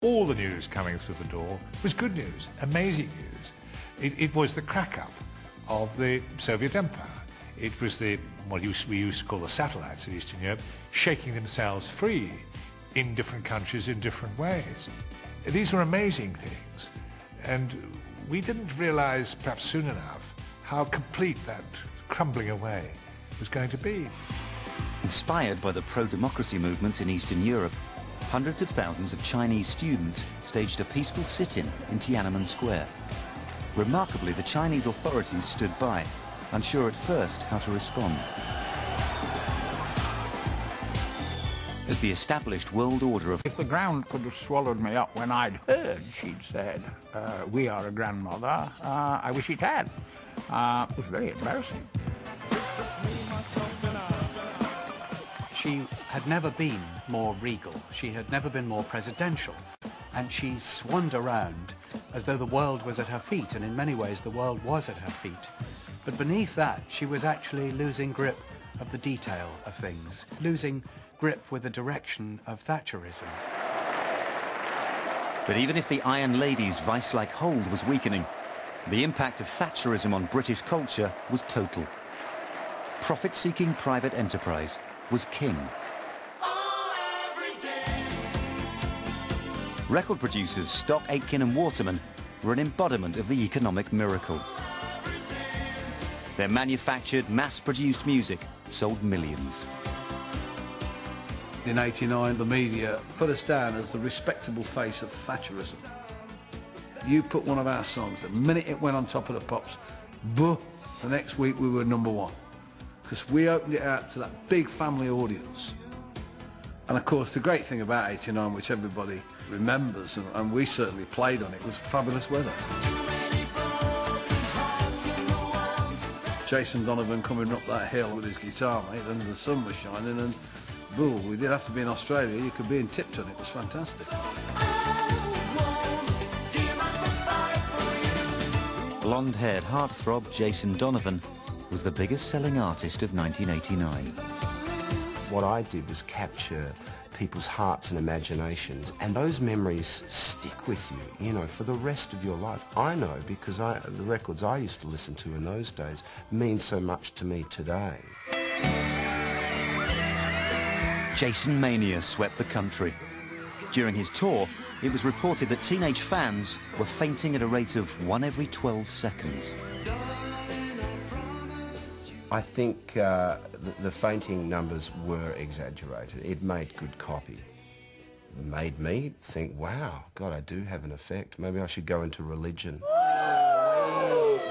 All the news coming through the door was good news, amazing news. It, it was the crack-up of the Soviet Empire. It was the, what we used to call the satellites in Eastern Europe, shaking themselves free in different countries in different ways. These were amazing things. And we didn't realize, perhaps soon enough, how complete that crumbling away was going to be. Inspired by the pro-democracy movements in Eastern Europe, hundreds of thousands of Chinese students staged a peaceful sit-in in Tiananmen Square. Remarkably, the Chinese authorities stood by, unsure at first how to respond. As the established world order of... If the ground could have swallowed me up when I'd heard she'd said, uh, we are a grandmother, uh, I wish it had. Uh, it was very embarrassing. She had never been more regal. She had never been more presidential. And she swanned around as though the world was at her feet, and in many ways the world was at her feet. But beneath that, she was actually losing grip of the detail of things, losing grip with the direction of Thatcherism. But even if the Iron Lady's vice-like hold was weakening, the impact of Thatcherism on British culture was total. Profit-seeking private enterprise was king. Record producers Stock Aitken and Waterman were an embodiment of the economic miracle. Their manufactured, mass-produced music sold millions. In 89, the media put us down as the respectable face of Thatcherism. You put one of our songs, the minute it went on top of the pops, boo, the next week we were number one because we opened it out to that big family audience. And of course, the great thing about 89, which everybody remembers, and, and we certainly played on it, was fabulous weather. Jason Donovan coming up that hill with his guitar, mate, and the sun was shining, and boo, we did have to be in Australia. You could be in Tipton. It was fantastic. Blonde-haired heartthrob Jason Donovan was the biggest selling artist of 1989. What I did was capture people's hearts and imaginations, and those memories stick with you, you know, for the rest of your life. I know because I, the records I used to listen to in those days mean so much to me today. Jason Mania swept the country. During his tour, it was reported that teenage fans were fainting at a rate of one every 12 seconds. I think uh, the, the, fainting numbers were exaggerated. It made good copy. It made me think, wow, God, I do have an effect. Maybe I should go into religion.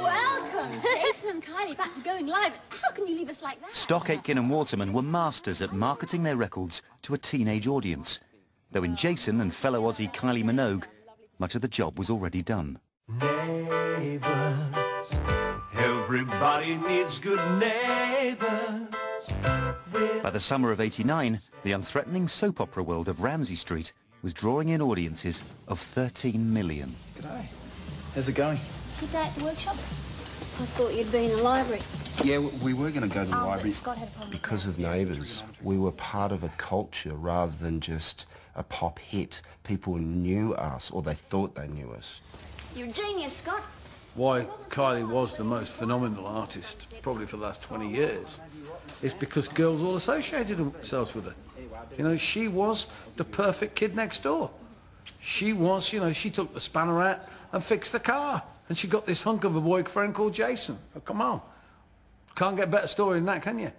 welcome, Jason and Kylie, back to going live. How can you leave us like that? Stock Aitken and Waterman were masters at marketing their records to a teenage audience. Though in Jason and fellow Aussie Kylie Minogue, much of the job was already done. Neighbors. Everybody needs good neighbors. By the summer of 89, the unthreatening soap opera world of Ramsay Street was drawing in audiences of 13 million. G'day. How's it going? Good day at the workshop. I thought you'd been in the library. Yeah, we were going to go to the oh, library. Because of Neighbours, we were part of a culture rather than just a pop hit. People knew us, or they thought they knew us. You're a genius, Scott why Kylie was the most phenomenal artist probably for the last 20 years is because girls all associated themselves with her. You know, she was the perfect kid next door. She was, you know, she took the spanner out and fixed the car. And she got this hunk of a boyfriend called Jason. Oh, come on. Can't get a better story than that, can you?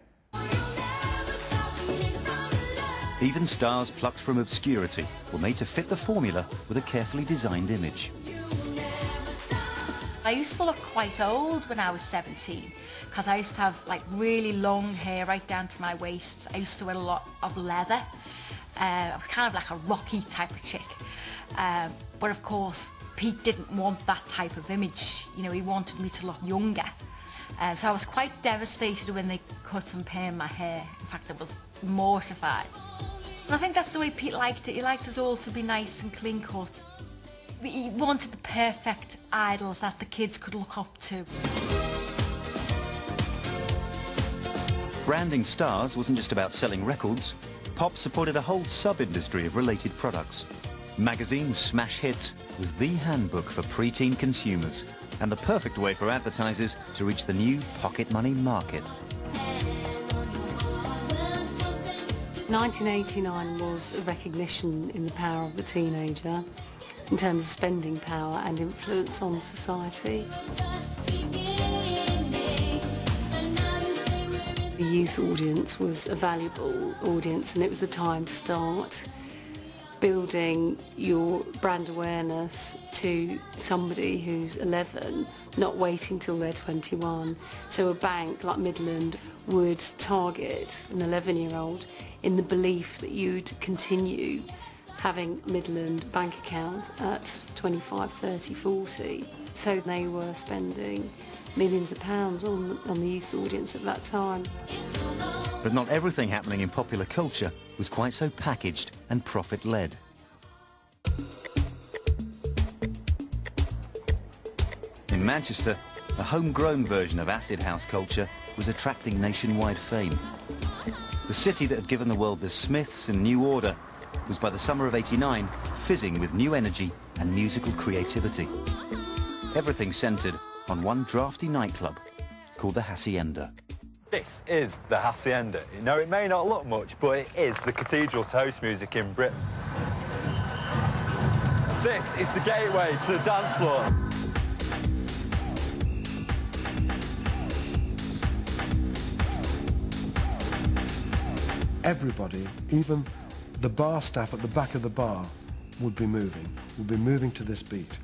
Even stars plucked from obscurity were made to fit the formula with a carefully designed image. I used to look quite old when I was 17 because I used to have like really long hair right down to my waist. I used to wear a lot of leather. Uh, I was kind of like a rocky type of chick. Um, but of course, Pete didn't want that type of image. You know, he wanted me to look younger. Um, so I was quite devastated when they cut and perm my hair. In fact, I was mortified. And I think that's the way Pete liked it. He liked us all to be nice and clean cut. He wanted the perfect idols that the kids could look up to. Branding stars wasn't just about selling records. Pop supported a whole sub-industry of related products. Magazine Smash Hits was the handbook for preteen consumers and the perfect way for advertisers to reach the new pocket money market. 1989 was a recognition in the power of the teenager in terms of spending power and influence on society. The youth audience was a valuable audience and it was the time to start building your brand awareness to somebody who's 11, not waiting till they're 21. So a bank like Midland would target an 11-year-old in the belief that you'd continue having Midland bank account at 25, 30, 40. So they were spending millions of pounds on, on the youth audience at that time. But not everything happening in popular culture was quite so packaged and profit-led. In Manchester, a homegrown version of acid house culture was attracting nationwide fame. The city that had given the world the Smiths and New Order was by the summer of 89 fizzing with new energy and musical creativity. Everything centred on one drafty nightclub called the Hacienda. This is the Hacienda. You know, it may not look much, but it is the cathedral to house music in Britain. This is the gateway to the dance floor. Everybody, even the bar staff at the back of the bar, would be moving, would be moving to this beat.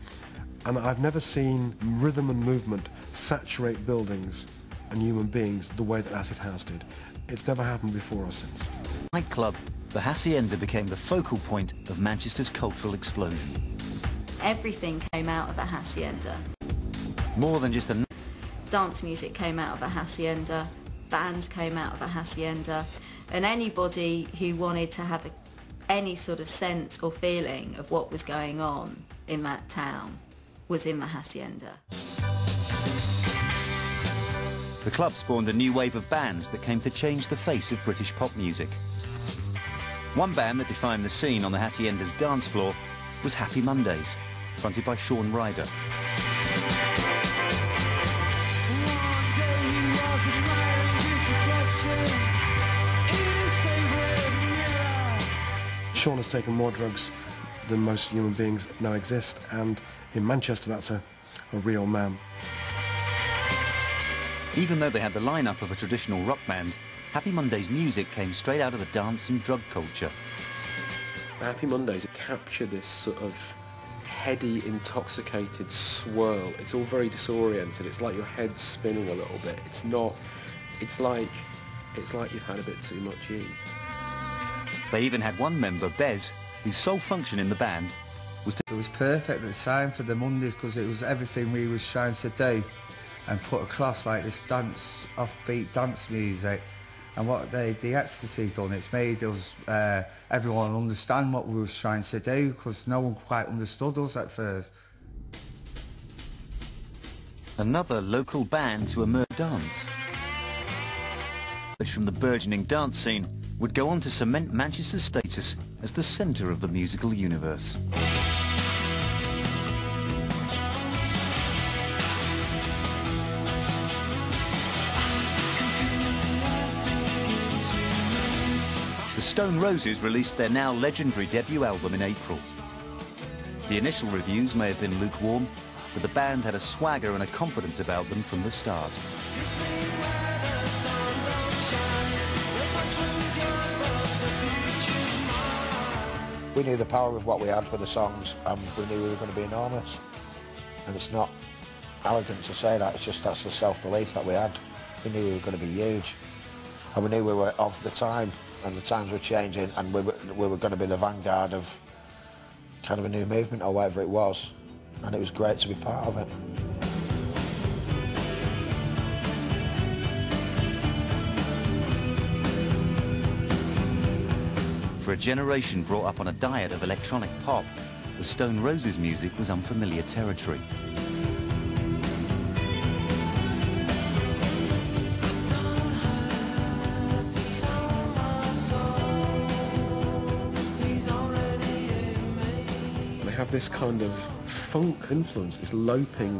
And I've never seen rhythm and movement saturate buildings and human beings the way that Acid House did. It's never happened before or since. Nightclub, the Hacienda became the focal point of Manchester's cultural explosion. Everything came out of a hacienda. More than just a... Dance music came out of a hacienda, bands came out of a hacienda, and anybody who wanted to have a, any sort of sense or feeling of what was going on in that town was in the hacienda. The club spawned a new wave of bands that came to change the face of British pop music. One band that defined the scene on the Hacienda's dance floor was Happy Mondays, fronted by Shaun Ryder. Shaun has taken more drugs than most human beings now exist, and in Manchester that's a, a real man. Even though they had the lineup of a traditional rock band, Happy Mondays music came straight out of the dance and drug culture. Happy Mondays capture this sort of heady, intoxicated swirl. It's all very disoriented. It's like your head's spinning a little bit. It's not. It's like. It's like you've had a bit too much E. They even had one member, Bez, whose sole function in the band was to... It was perfect at the time for the Mondays because it was everything we was trying to do and put across like this dance, offbeat dance music. And what they, the ecstasy done, it's made us, uh, everyone understand what we was trying to do because no one quite understood us at first. Another local band to emerge dance. From the burgeoning dance scene would go on to cement Manchester's status as the centre of the musical universe. The Stone Roses released their now legendary debut album in April. The initial reviews may have been lukewarm, but the band had a swagger and a confidence about them from the start. We knew the power of what we had with the songs and we knew we were going to be enormous. And it's not arrogant to say that, it's just that's the self-belief that we had. We knew we were going to be huge. And we knew we were of the time and the times were changing and we were, we were going to be the vanguard of kind of a new movement or whatever it was. And it was great to be part of it. A generation brought up on a diet of electronic pop, the Stone Roses music was unfamiliar territory. They have this kind of funk influence, this loping